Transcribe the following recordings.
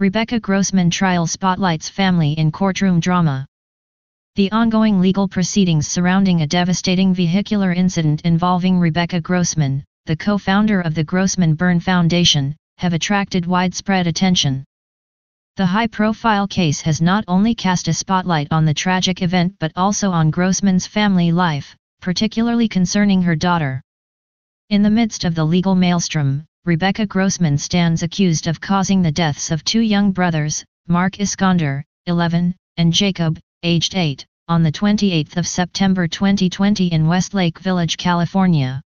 Rebecca Grossman trial spotlights family in courtroom drama. The ongoing legal proceedings surrounding a devastating vehicular incident involving Rebecca Grossman, the co-founder of the Grossman Burn Foundation, have attracted widespread attention. The high-profile case has not only cast a spotlight on the tragic event but also on Grossman's family life, particularly concerning her daughter. In the midst of the legal maelstrom, Rebecca Grossman stands accused of causing the deaths of two young brothers, Mark Iskander, 11, and Jacob, aged 8, on the 28th of September 2020 in Westlake Village, California.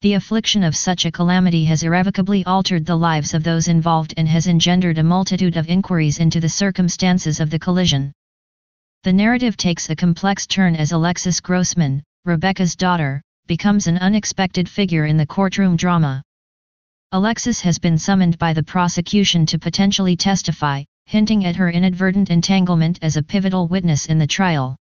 The affliction of such a calamity has irrevocably altered the lives of those involved and has engendered a multitude of inquiries into the circumstances of the collision. The narrative takes a complex turn as Alexis Grossman, Rebecca's daughter, becomes an unexpected figure in the courtroom drama. Alexis has been summoned by the prosecution to potentially testify, hinting at her inadvertent entanglement as a pivotal witness in the trial.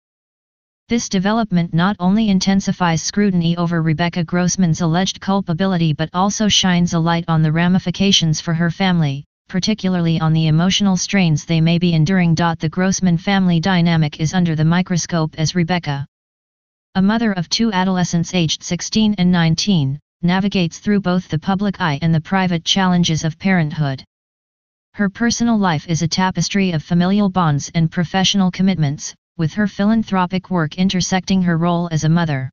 This development not only intensifies scrutiny over Rebecca Grossman's alleged culpability but also shines a light on the ramifications for her family, particularly on the emotional strains they may be enduring. The Grossman family dynamic is under the microscope as Rebecca, a mother of two adolescents aged 16 and 19, navigates through both the public eye and the private challenges of parenthood. Her personal life is a tapestry of familial bonds and professional commitments, with her philanthropic work intersecting her role as a mother.